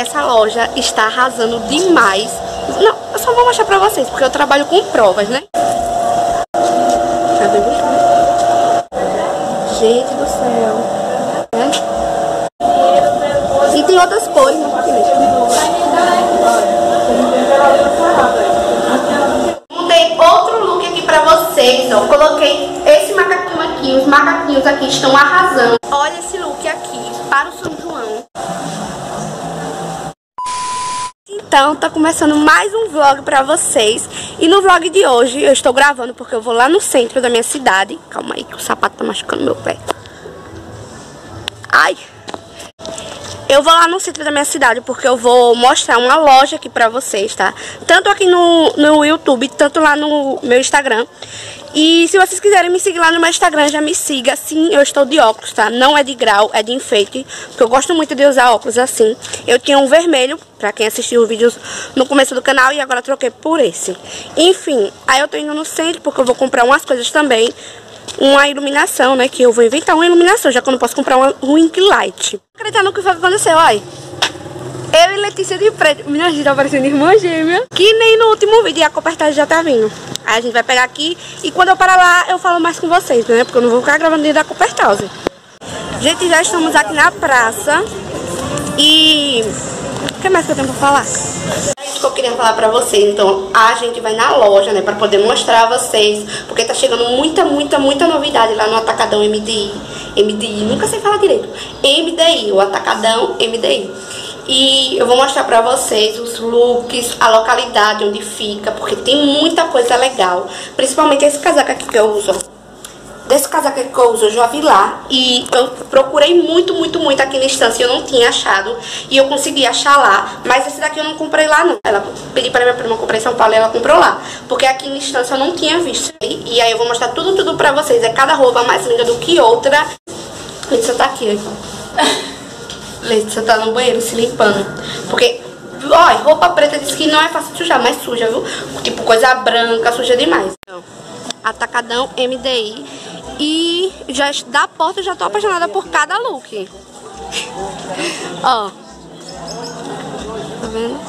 essa loja está arrasando demais. Não, eu só vou mostrar pra vocês, porque eu trabalho com provas, né? Gente do céu. Né? E tem outras né? Montei outro look aqui pra vocês, ó. Coloquei esse macaquinho aqui, os macaquinhos aqui estão arrasando. Olha esse look aqui, para o Então, tá começando mais um vlog pra vocês. E no vlog de hoje, eu estou gravando porque eu vou lá no centro da minha cidade. Calma aí que o sapato tá machucando meu pé. Ai! Eu vou lá no centro da minha cidade porque eu vou mostrar uma loja aqui pra vocês, tá? Tanto aqui no, no YouTube, tanto lá no meu Instagram. E se vocês quiserem me seguir lá no meu Instagram, já me siga. Sim, eu estou de óculos, tá? Não é de grau, é de enfeite. Porque eu gosto muito de usar óculos assim. Eu tinha um vermelho, pra quem assistiu os vídeos no começo do canal, e agora troquei por esse. Enfim, aí eu tô indo no centro porque eu vou comprar umas coisas também. Uma iluminação, né? Que eu vou inventar uma iluminação, já que eu não posso comprar uma ring light. Acreditar no que foi que aconteceu, olha. Eu e Letícia de preto. Minha gente tá parecendo irmã gêmea. Que nem no último vídeo. A copertagem já tá vindo. Aí a gente vai pegar aqui. E quando eu parar lá, eu falo mais com vocês, né? Porque eu não vou ficar gravando dentro da copertagem. Gente, já estamos aqui na praça. E... O que mais que eu tenho pra falar? que eu queria falar pra vocês. Então, a gente vai na loja, né? Pra poder mostrar a vocês. Porque tá chegando muita, muita, muita novidade lá no Atacadão MDI. MDI, nunca sei falar direito. MDI, o Atacadão MDI. E eu vou mostrar pra vocês os looks, a localidade onde fica, porque tem muita coisa legal. Principalmente esse casaco aqui que eu uso, Desse casaco que eu uso, eu já vi lá. E eu procurei muito, muito, muito aqui na estância. Eu não tinha achado. E eu consegui achar lá. Mas esse daqui eu não comprei lá, não. Ela pedi pra minha prima comprar em São Paulo e ela comprou lá. Porque aqui na estância eu não tinha visto. E, e aí eu vou mostrar tudo, tudo pra vocês. É cada roupa mais linda do que outra. Letícia tá aqui, ó. Letícia tá no banheiro se limpando. Porque Olha, roupa preta diz que não é fácil sujar, mas suja, viu? Tipo, coisa branca, suja demais. Atacadão MDI. E já da porta já tô apaixonada por cada look. Ó. Tá vendo?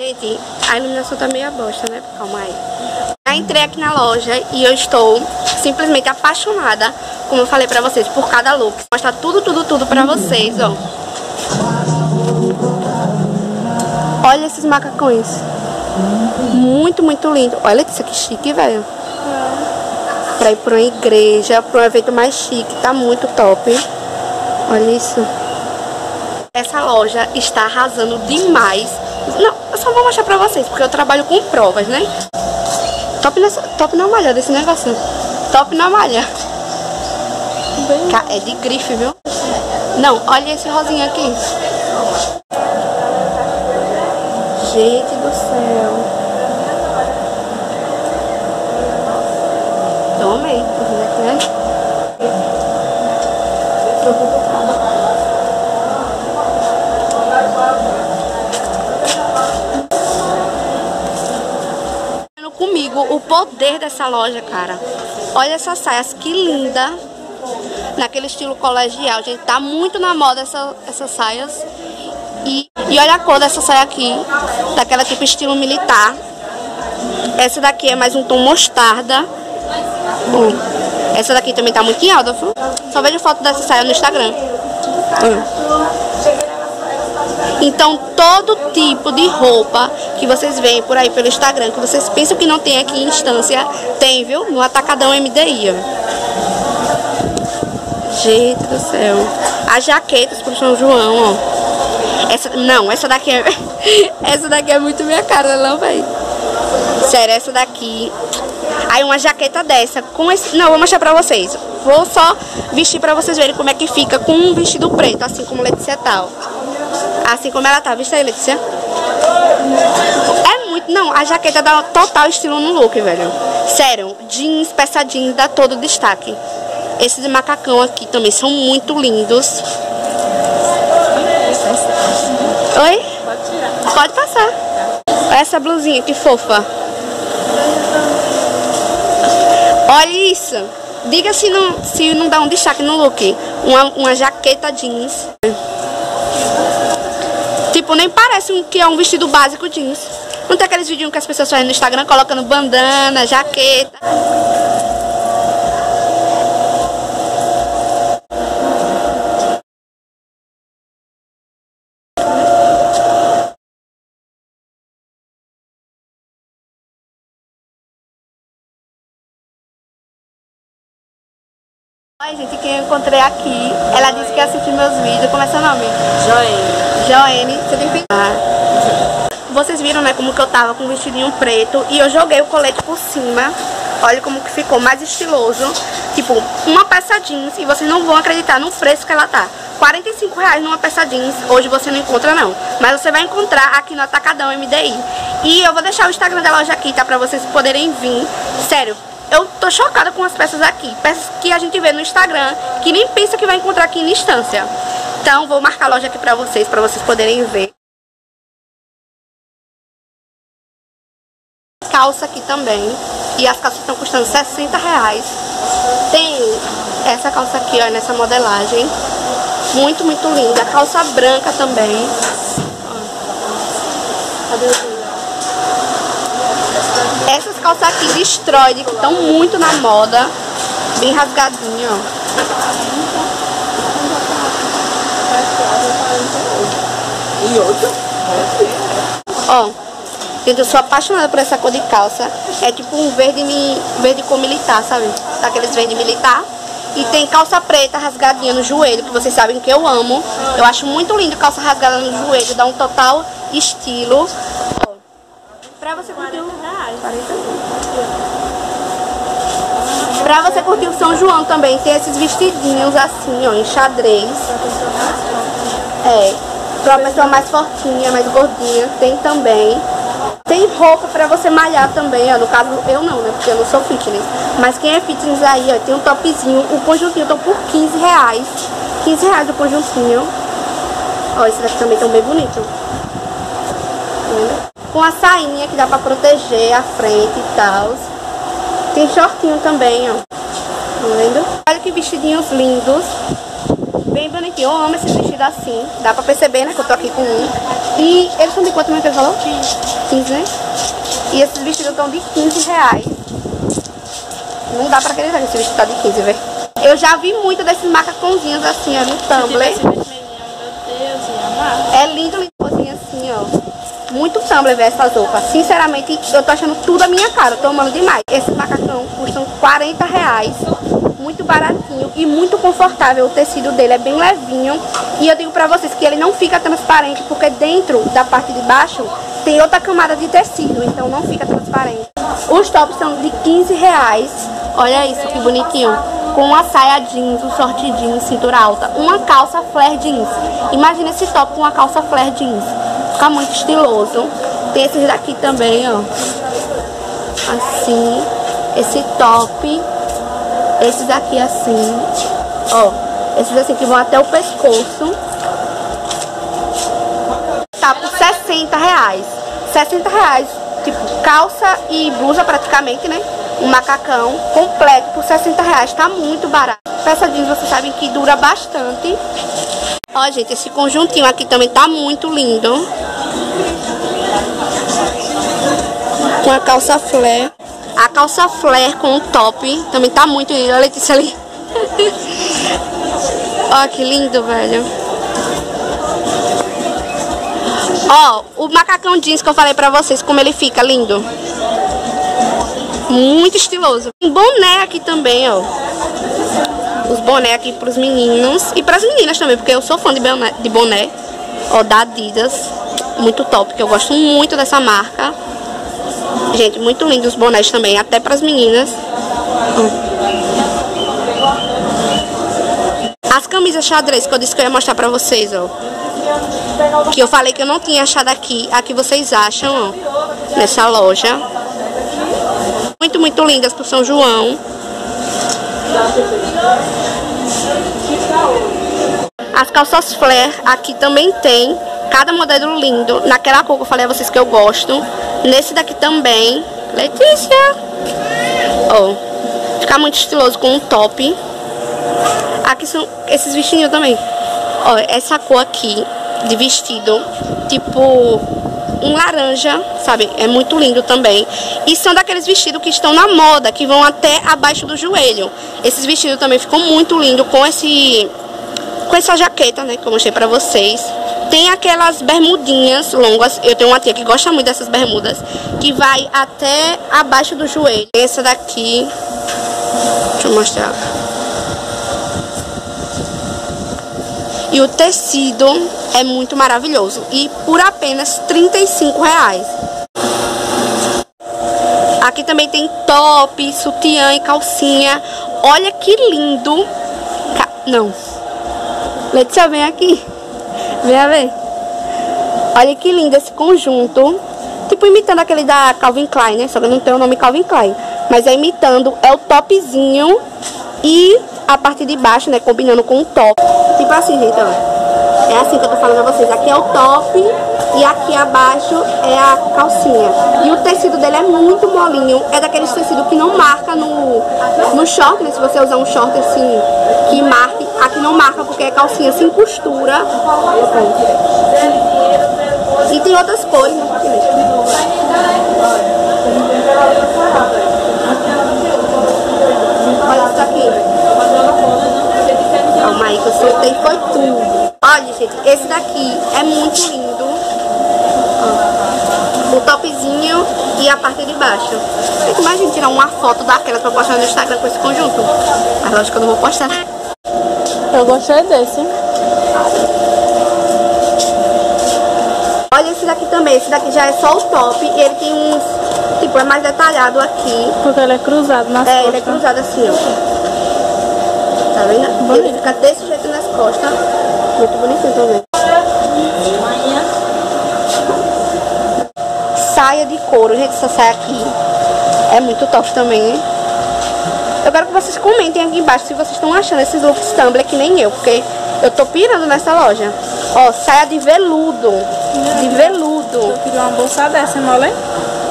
Gente, a iluminação tá meio bosta, né? Calma aí. Já entrei aqui na loja e eu estou simplesmente apaixonada, como eu falei pra vocês, por cada look. Vou mostrar tudo, tudo, tudo pra vocês, ó. Olha esses macacões. Muito, muito lindo. Olha isso aqui chique, velho pra ir pra uma igreja, pra um evento mais chique. Tá muito top. Olha isso. Essa loja está arrasando demais. Não, eu só vou mostrar pra vocês, porque eu trabalho com provas, né? Top, nessa, top na malha desse negócio. Top na malha. É de grife, viu? Não, olha esse rosinho aqui. Gente do céu. Eu amei. Né? comigo o poder dessa loja, cara. Olha essas saias, que linda. Naquele estilo colegial, gente. Tá muito na moda essa, essas saias. E, e olha a cor dessa saia aqui. Daquela tipo estilo militar. Essa daqui é mais um tom mostarda. Essa daqui também tá muito em alta, viu? Só vejo foto dessa saia no Instagram. Hum. Então, todo tipo de roupa que vocês veem por aí pelo Instagram, que vocês pensam que não tem aqui em instância, tem, viu? No Atacadão MDI, ó. Gente do céu. As jaquetas pro São João, ó. Essa, não, essa daqui é... essa daqui é muito minha cara, não, velho. Sério, essa daqui Aí uma jaqueta dessa, com esse... Não, vou mostrar pra vocês. Vou só vestir pra vocês verem como é que fica com um vestido preto, assim como Letícia tá, Assim como ela tá. Vista aí, Letícia. É muito... Não, a jaqueta dá total estilo no look, velho. Sério, jeans, peça jeans, dá todo destaque. Esses macacão aqui também são muito lindos. Oi? Pode tirar. Pode passar. Olha essa blusinha, que fofa. Olha isso. Diga se não, se não dá um destaque no look. Uma, uma jaqueta jeans. Tipo nem parece um, que é um vestido básico jeans. Não tem aqueles vídeos que as pessoas fazem no Instagram colocando bandana, jaqueta. Ai, gente, quem eu encontrei aqui, ela disse que assistiu meus vídeos. Como é seu nome? Joene. Joene, você tem que ah. Vocês viram, né, como que eu tava com um vestidinho preto e eu joguei o colete por cima. Olha como que ficou mais estiloso. Tipo, uma peça jeans e vocês não vão acreditar no preço que ela tá. 45 reais numa peça jeans, hoje você não encontra não. Mas você vai encontrar aqui no Atacadão MDI. E eu vou deixar o Instagram da loja aqui, tá? Pra vocês poderem vir. Sério, eu tô chocada com as peças aqui. Peças que a gente vê no Instagram, que nem pensa que vai encontrar aqui em instância. Então, vou marcar a loja aqui pra vocês, pra vocês poderem ver. Calça aqui também. E as calças estão custando 60 reais. Tem essa calça aqui, ó, nessa modelagem. Muito, muito linda. Calça branca também. Cadê o essas calças aqui de Stroid, que estão muito na moda. Bem rasgadinho, ó. E outro? Ó, gente, eu sou apaixonada por essa cor de calça. É tipo um verde, verde com militar, sabe? Daqueles verde militar. E tem calça preta rasgadinha no joelho, que vocês sabem que eu amo. Eu acho muito lindo calça rasgada no joelho, dá um total estilo. Pra você curtir o... 40 Pra você curtir o São João também, tem esses vestidinhos assim, ó, em xadrez. É, pra uma pessoa mais fortinha, mais gordinha, tem também. Tem roupa pra você malhar também, ó. No caso, eu não, né? Porque eu não sou fitness. Mas quem é fitness aí, ó, tem um topzinho. O conjuntinho tô por 15 reais. 15 reais o conjuntinho. Ó, esse daqui também tão bem bonito. Com a sainha que dá pra proteger a frente e tal. Tem shortinho também, ó. Tá vendo? Olha que vestidinhos lindos. Bem bonitinho. Eu amo esses vestidos assim. Dá pra perceber, né? Que eu tô aqui com um. E eles são de quanto mesmo que ele falou? 15, né? E esses vestidos estão de 15 reais. Não dá pra acreditar que esse vestido tá de 15, velho. Eu já vi muito desses macacãozinhos assim, ó, no Tumblr. É lindo, lindo assim, ó. Muito Tumblr ver essas roupas. Sinceramente, eu tô achando tudo a minha cara. Eu tô amando demais. Esses macacão custam 40 reais. Muito baratinho e muito confortável. O tecido dele é bem levinho. E eu digo pra vocês que ele não fica transparente, porque dentro da parte de baixo tem outra camada de tecido. Então não fica transparente. Os tops são de 15 reais. Olha isso, que bonitinho com uma saia jeans, um short jeans, cintura alta, uma calça flare jeans. Imagina esse top com uma calça flare jeans. Fica muito estiloso. Tem esses daqui também, ó. Assim. Esse top. Esses daqui assim. Ó. Esses assim que vão até o pescoço. Tá por 60 reais. 60 reais. Tipo, calça e blusa praticamente, né? Um macacão completo por 60 reais. Tá muito barato. Peça jeans, vocês sabem que dura bastante. Ó, gente, esse conjuntinho aqui também tá muito lindo. Com a calça flare. A calça flare com o top também tá muito linda. A Letícia ali. Ó, que lindo, velho. Ó, o macacão jeans que eu falei pra vocês, como ele fica lindo. Muito estiloso. Um boné aqui também, ó os bonés aqui pros meninos e pras meninas também, porque eu sou fã de boné, de boné ó, da Adidas, muito top, que eu gosto muito dessa marca. Gente, muito lindo os bonés também, até pras meninas. As camisas xadrez que eu disse que eu ia mostrar pra vocês, ó. Que eu falei que eu não tinha achado aqui. Aqui vocês acham, ó. Nessa loja. Muito, muito lindas pro São João. As calças flare aqui também tem. Cada modelo lindo. Naquela cor que eu falei a vocês que eu gosto. Nesse daqui também. Letícia! Oh, fica muito estiloso com um top. Aqui são esses vestidinhos também. Ó, essa cor aqui de vestido, tipo um laranja, sabe? É muito lindo também. E são daqueles vestidos que estão na moda, que vão até abaixo do joelho. Esses vestidos também ficam muito lindo com esse com essa jaqueta, né, que eu mostrei pra vocês. Tem aquelas bermudinhas longas, eu tenho uma tia que gosta muito dessas bermudas, que vai até abaixo do joelho. Essa daqui, deixa eu mostrar. E o tecido é muito maravilhoso. E por apenas 35 reais. Aqui também tem top, sutiã e calcinha. Olha que lindo. Ca... Não. Letícia, vem aqui. Vem ver. Olha que lindo esse conjunto. Tipo imitando aquele da Calvin Klein, né? Só que não tem o nome Calvin Klein. Mas é imitando. É o topzinho e a parte de baixo, né? Combinando com o top. Tipo assim, gente, ó. É assim que eu tô falando a vocês. Aqui é o top e aqui abaixo é a calcinha. E o tecido dele é muito molinho. É daqueles tecidos que não marca no, no short, né? Se você usar um short assim, que marque. Aqui não marca porque é calcinha sem costura. E tem outras cores, né? Olha isso aqui. Soltei foi tudo. Olha, gente, esse daqui é muito lindo. Ó, o topzinho e a parte de baixo. Tem mais tirar uma foto daquela pra postar no Instagram com esse conjunto. Mas lógico que eu não vou postar. Eu gostei desse. Olha esse daqui também. Esse daqui já é só o top. E ele tem uns... Tipo, é mais detalhado aqui. Porque ele é cruzado nas é, costas. ele é cruzado assim, ó. Tá vendo? Bonito. Ele fica desse costas. Muito bonitinho também. Saia de couro, gente, essa saia aqui é muito top também, hein? Eu quero que vocês comentem aqui embaixo se vocês estão achando esses looks Tumblr que nem eu, porque eu tô pirando nessa loja. Ó, saia de veludo, de veludo. Eu queria uma bolsa dessa, mole.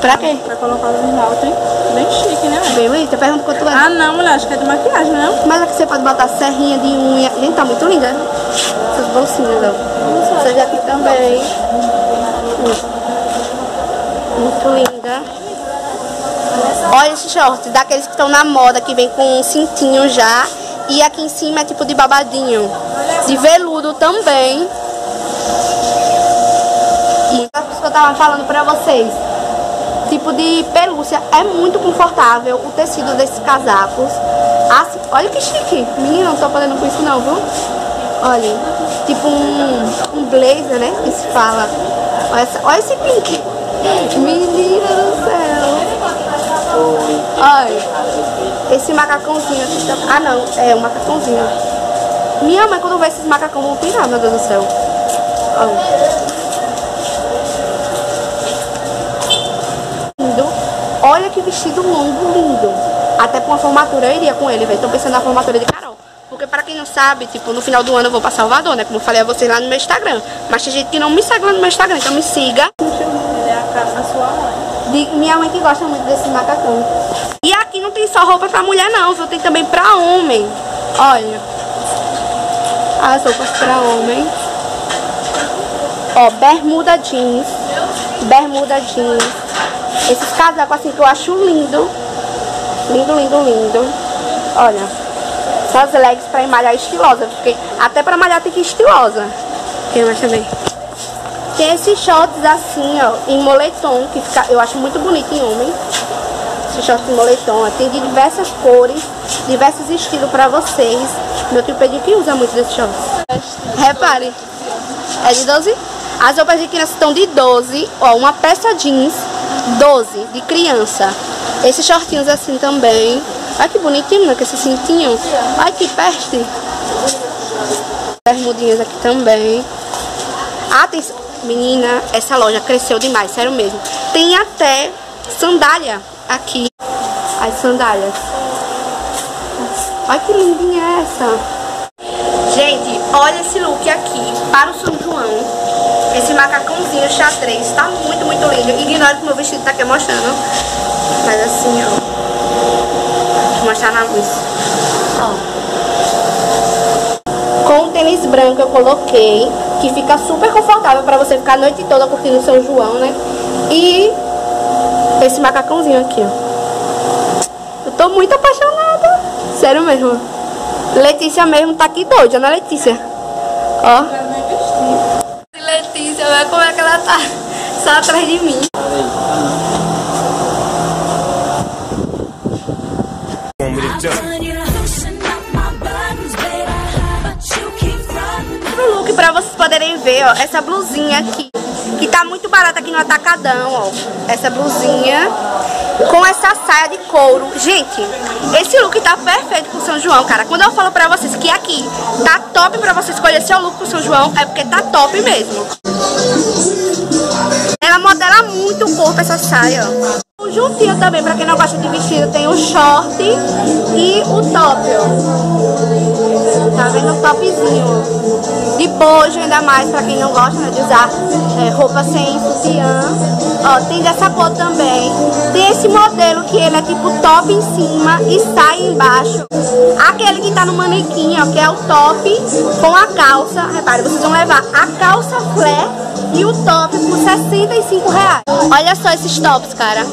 Pra quê? Pra colocar no esmalte, hein? Bem chique, né? Bem, Luísa, pergunta quanto é. Ah, não, mulher, acho que é de maquiagem, não? Mas aqui você pode botar serrinha de unha. Gente, tá muito linda. Essas bolsinhas, ó. Essa aqui também. Muito linda. Olha esse short, daqueles que estão na moda, que vem com um cintinho já. E aqui em cima é tipo de babadinho. De veludo também. Isso que eu tava falando pra vocês. Tipo de pelúcia. É muito confortável o tecido desses casacos. Assim, olha que chique. Menina, não tô podendo com isso não, viu? Olha, tipo um, um blazer, né? Que se fala. Olha, essa, olha esse pink. Menina do céu. Olha, esse macacãozinho aqui. tá- Ah, não, é um macacãozinho. Minha mãe, quando vê esses macacão, vão pirar, meu Deus do céu. Olha. Lindo. Que vestido longo, lindo. Até pra uma formatura eu iria com ele, velho. Tô pensando na formatura de Carol. Porque pra quem não sabe, tipo, no final do ano eu vou pra Salvador, né? Como eu falei a vocês lá no meu Instagram. Mas tem gente que não me segue lá no meu Instagram, então me siga. A. De minha mãe que gosta muito desse macacão. E aqui não tem só roupa pra mulher não, viu? Tem também pra homem. Olha. As roupas pra homem. Ó, bermuda jeans. Bermuda jeans. Esses casacos assim que eu acho lindo. Lindo, lindo, lindo. Olha. Essas legs pra malhar estilosa. Porque até pra malhar tem que ir estilosa. Tem mais também. Tem esses shorts assim, ó, em moletom, que fica, eu acho muito bonito em homem. Esse short em moletom, ó, tem de diversas cores, diversos estilos pra vocês. Meu tio pediu que usa muito desse short. Repare, é de 12? As roupas de criança estão de 12, ó, uma peça jeans, 12, de criança. Esses shortinhos assim também. Olha que bonitinho, né, com esse cintinho. Ai, que peste. Bermudinhas aqui também. Ah, tem... Menina, essa loja cresceu demais, sério mesmo. Tem até sandália aqui. As sandálias. Olha que lindinha é essa. Gente, olha esse look aqui para o São João. Esse macacãozinho xadrez. Tá muito, muito lindo. Ignora que meu vestido tá aqui mostrando. Mas assim, ó. Vou mostrar na luz. Ó. Com o tênis branco eu coloquei, que fica super confortável pra você ficar a noite toda curtindo São João, né? E esse macacãozinho aqui, ó. Eu tô muito apaixonada. Sério mesmo. Letícia mesmo tá aqui doida, né, Letícia? Ó. Olha como é que ela tá só atrás de mim. Outro look pra vocês poderem ver, ó, essa blusinha aqui, que tá muito barata aqui no Atacadão, ó. Essa blusinha com essa saia de couro. Gente, esse look tá perfeito pro São João, cara. Quando eu falo pra vocês que aqui tá top pra você escolher seu look pro São João, é porque tá top mesmo. Ela modela muito o corpo, essa saia. O juntinho também, pra quem não gosta de vestido, tem o short e o top. Tá vendo topzinho? De bojo, ainda mais pra quem não gosta né, de usar é, roupa sem sutiã. Ó, tem dessa cor também. Tem esse modelo que ele é tipo top em cima e sai embaixo. Aquele que tá no manequim, ó, que é o top com a calça. Repare, vocês vão levar a calça flare e o top por 65 reais. Olha só esses tops, cara.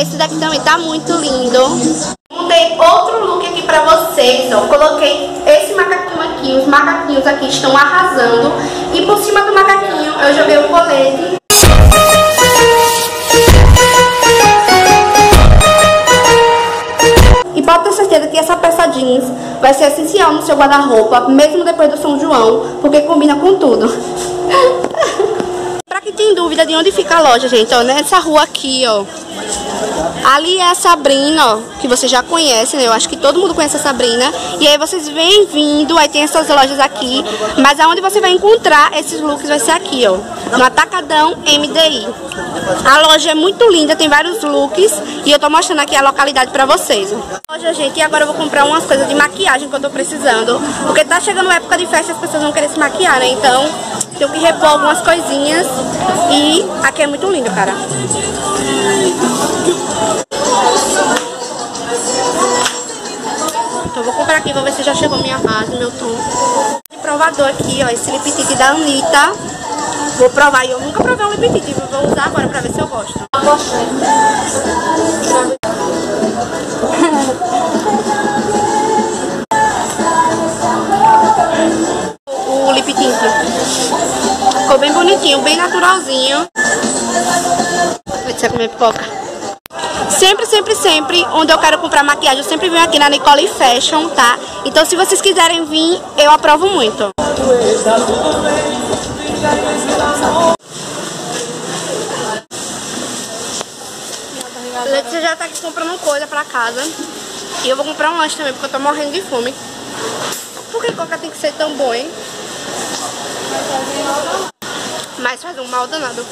Esse daqui também tá muito lindo. Montei outro look pra vocês, ó. Coloquei esse macaquinho aqui. Os macaquinhos aqui estão arrasando. E por cima do macaquinho eu joguei um colete. E pode ter certeza que essa peça jeans vai ser essencial no seu guarda-roupa, mesmo depois do São João, porque combina com tudo. pra quem tem dúvida de onde fica a loja, gente, ó, nessa rua aqui, ó. Ali é a Sabrina, ó, que você já conhece, né? Eu acho que todo mundo conhece a Sabrina. E aí vocês vêm vindo, aí tem essas lojas aqui. Mas aonde você vai encontrar esses looks vai ser aqui, ó. No Atacadão MDI. A loja é muito linda, tem vários looks. E eu tô mostrando aqui a localidade pra vocês. ó. Gente, e agora eu vou comprar umas coisas de maquiagem que eu tô precisando. Porque tá chegando época de festa as pessoas vão querer se maquiar, né? Então, tenho que repor algumas coisinhas. E aqui é muito lindo, cara. Aqui, vou ver se já chegou minha base, meu tom. De provador aqui, ó, esse lip tint da Anitta. Vou provar, eu nunca provei um lip tint, eu vou usar agora pra ver se eu gosto. O lip tint. Ficou bem bonitinho, bem naturalzinho. Deixa eu comer pipoca. Sempre, sempre, sempre, onde eu quero comprar maquiagem, eu sempre venho aqui na Nicole Fashion, tá? Então, se vocês quiserem vir, eu aprovo muito. Letícia já tá aqui comprando coisa pra casa. E eu vou comprar um lanche também, porque eu tô morrendo de fome. Por que coca tem que ser tão bom, hein? Mas faz um mal danado.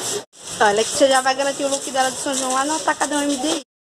Olha, que você já vai garantir o look dela de São João lá no Atacadão MDI.